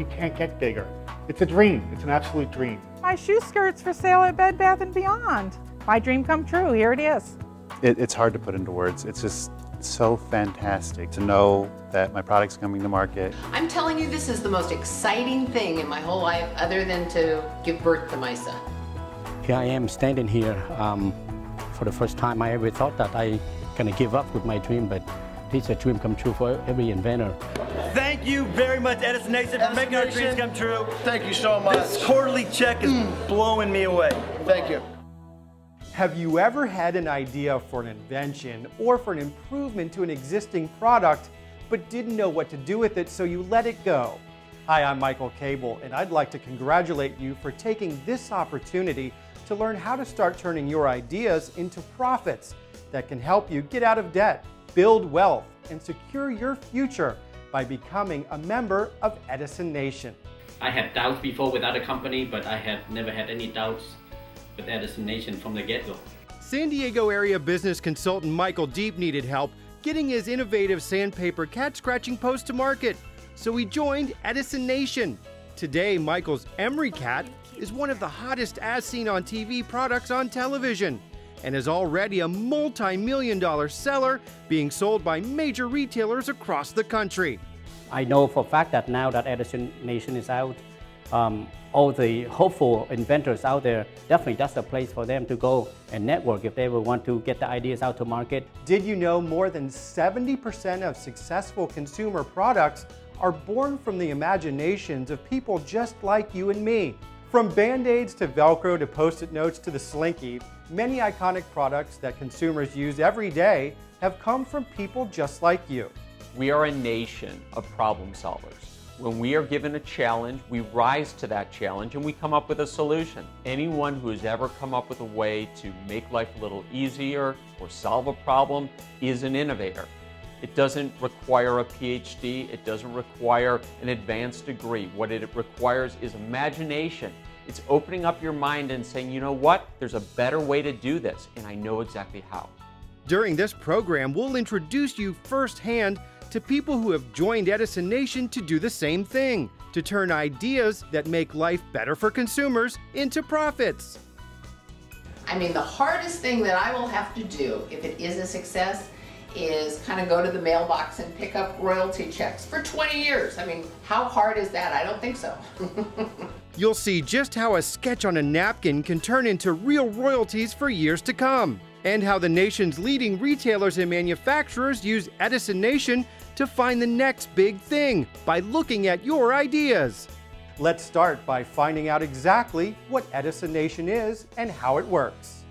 you can't get bigger. It's a dream. It's an absolute dream. My shoe skirt's for sale at Bed Bath & Beyond. My dream come true. Here it is. It, it's hard to put into words. It's just so fantastic to know that my product's coming to market. I'm telling you, this is the most exciting thing in my whole life other than to give birth to my son. Here I am standing here um, for the first time. I ever thought that I gonna give up with my dream, but it's a dream come true for every inventor. Thank you very much, Edison Nation, for Edison making our Nation. dreams come true. Thank you so much. This quarterly check is mm. blowing me away. Thank you. Have you ever had an idea for an invention or for an improvement to an existing product, but didn't know what to do with it, so you let it go? Hi, I'm Michael Cable, and I'd like to congratulate you for taking this opportunity to learn how to start turning your ideas into profits that can help you get out of debt, build wealth, and secure your future by becoming a member of Edison Nation. I had doubts before with other company, but I had never had any doubts with Edison Nation from the get-go. San Diego area business consultant Michael Diep needed help getting his innovative sandpaper cat scratching post to market, so he joined Edison Nation. Today, Michael's Emery Cat is one of the hottest as seen on TV products on television and is already a multi million dollar seller being sold by major retailers across the country. I know for a fact that now that Edison Nation is out, um, all the hopeful inventors out there, definitely that's the place for them to go and network if they will want to get the ideas out to market. Did you know more than 70% of successful consumer products are born from the imaginations of people just like you and me? From band-aids to Velcro to post-it notes to the Slinky, many iconic products that consumers use every day have come from people just like you. We are a nation of problem solvers. When we are given a challenge, we rise to that challenge and we come up with a solution. Anyone who has ever come up with a way to make life a little easier or solve a problem is an innovator. It doesn't require a PhD, it doesn't require an advanced degree. What it requires is imagination. It's opening up your mind and saying, you know what, there's a better way to do this, and I know exactly how. During this program, we'll introduce you firsthand to people who have joined Edison Nation to do the same thing, to turn ideas that make life better for consumers into profits. I mean, the hardest thing that I will have to do if it is a success is kind of go to the mailbox and pick up royalty checks for 20 years. I mean, how hard is that? I don't think so. You'll see just how a sketch on a napkin can turn into real royalties for years to come, and how the nation's leading retailers and manufacturers use Edison Nation to find the next big thing by looking at your ideas. Let's start by finding out exactly what Edison Nation is and how it works.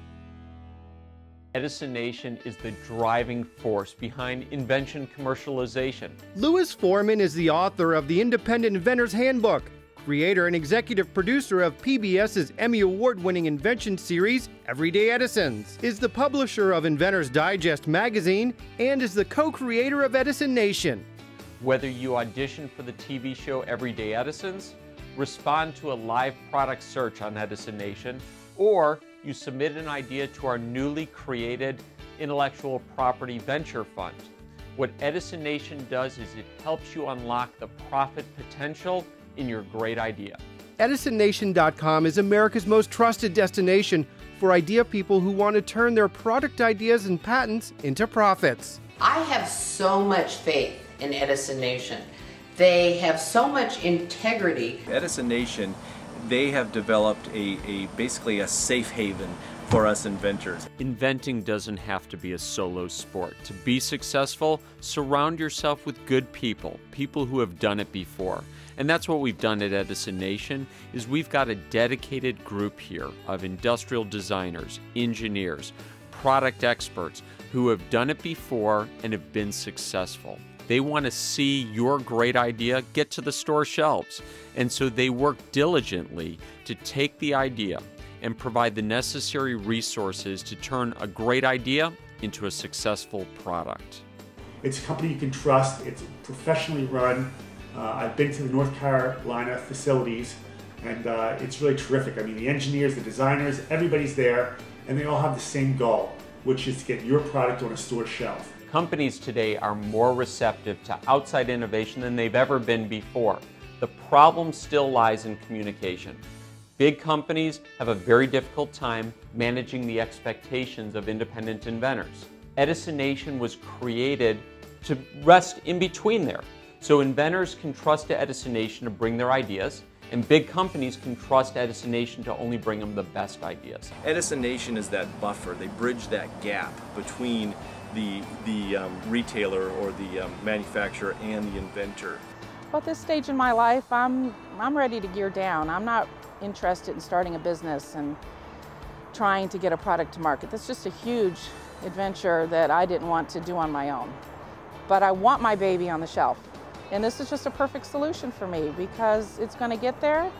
Edison Nation is the driving force behind invention commercialization. Louis Foreman is the author of the Independent Inventor's Handbook, creator and executive producer of PBS's Emmy Award winning invention series, Everyday Edisons, is the publisher of Inventor's Digest magazine, and is the co creator of Edison Nation. Whether you audition for the TV show Everyday Edisons, respond to a live product search on Edison Nation, or you submit an idea to our newly created intellectual property venture fund. What Edison Nation does is it helps you unlock the profit potential in your great idea. EdisonNation.com is America's most trusted destination for idea people who want to turn their product ideas and patents into profits. I have so much faith in Edison Nation. They have so much integrity. Edison Nation, they have developed a, a basically a safe haven for us inventors. Inventing doesn't have to be a solo sport. To be successful, surround yourself with good people, people who have done it before. And that's what we've done at Edison Nation is we've got a dedicated group here of industrial designers, engineers, product experts who have done it before and have been successful. They want to see your great idea get to the store shelves. And so they work diligently to take the idea and provide the necessary resources to turn a great idea into a successful product. It's a company you can trust. It's professionally run. Uh, I've been to the North Carolina facilities, and uh, it's really terrific. I mean, the engineers, the designers, everybody's there, and they all have the same goal, which is to get your product on a store shelf. Companies today are more receptive to outside innovation than they've ever been before. The problem still lies in communication. Big companies have a very difficult time managing the expectations of independent inventors. Edison Nation was created to rest in between there. So inventors can trust Edison Nation to bring their ideas, and big companies can trust Edison Nation to only bring them the best ideas. Edison Nation is that buffer. They bridge that gap between the, the um, retailer or the um, manufacturer and the inventor. Well, at this stage in my life, I'm, I'm ready to gear down. I'm not interested in starting a business and trying to get a product to market. That's just a huge adventure that I didn't want to do on my own. But I want my baby on the shelf. And this is just a perfect solution for me because it's going to get there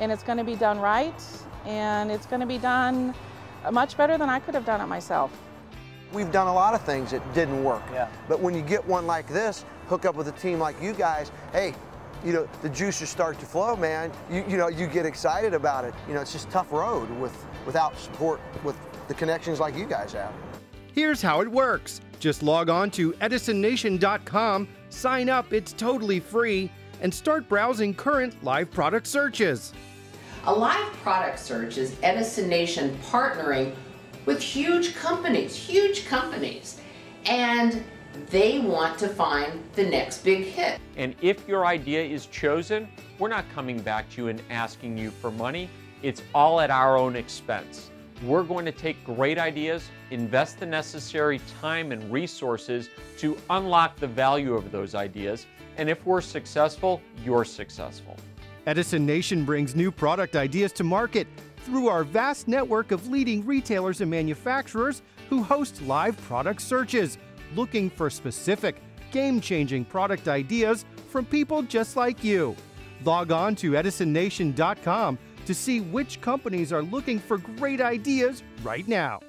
and it's going to be done right and it's going to be done much better than I could have done it myself. We've done a lot of things that didn't work. Yeah. But when you get one like this, hook up with a team like you guys, hey, you know, the juices start to flow, man. You, you know, you get excited about it. You know, it's just tough road with without support with the connections like you guys have. Here's how it works. Just log on to edisonnation.com, sign up, it's totally free, and start browsing current live product searches. A live product search is Edison Nation partnering with huge companies, huge companies, and they want to find the next big hit. And if your idea is chosen, we're not coming back to you and asking you for money. It's all at our own expense. We're going to take great ideas, invest the necessary time and resources to unlock the value of those ideas, and if we're successful, you're successful. Edison Nation brings new product ideas to market through our vast network of leading retailers and manufacturers who host live product searches, looking for specific, game changing product ideas from people just like you. Log on to edisonnation.com to see which companies are looking for great ideas right now.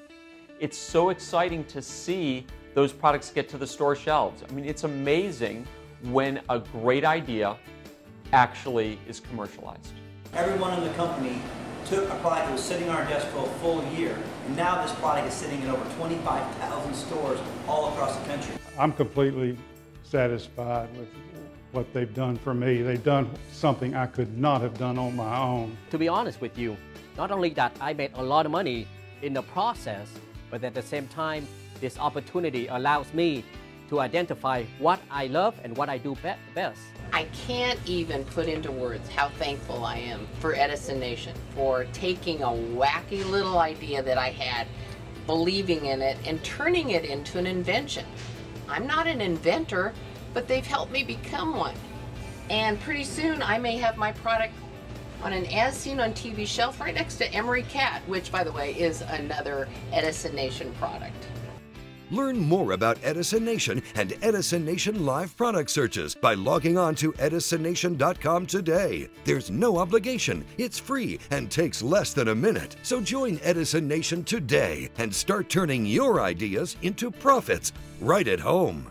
It's so exciting to see those products get to the store shelves. I mean, it's amazing when a great idea actually is commercialized. Everyone in the company took a product that was sitting on our desk for a full year, and now this product is sitting in over 25,000 stores all across the country. I'm completely satisfied with what they've done for me. They've done something I could not have done on my own. To be honest with you, not only that I made a lot of money in the process, but at the same time, this opportunity allows me to identify what I love and what I do be best. I can't even put into words how thankful I am for Edison Nation for taking a wacky little idea that I had, believing in it, and turning it into an invention. I'm not an inventor, but they've helped me become one. And pretty soon I may have my product on an as seen on TV shelf right next to Emery Cat, which by the way is another Edison Nation product. Learn more about Edison Nation and Edison Nation live product searches by logging on to edisonnation.com today. There's no obligation, it's free, and takes less than a minute. So join Edison Nation today and start turning your ideas into profits right at home.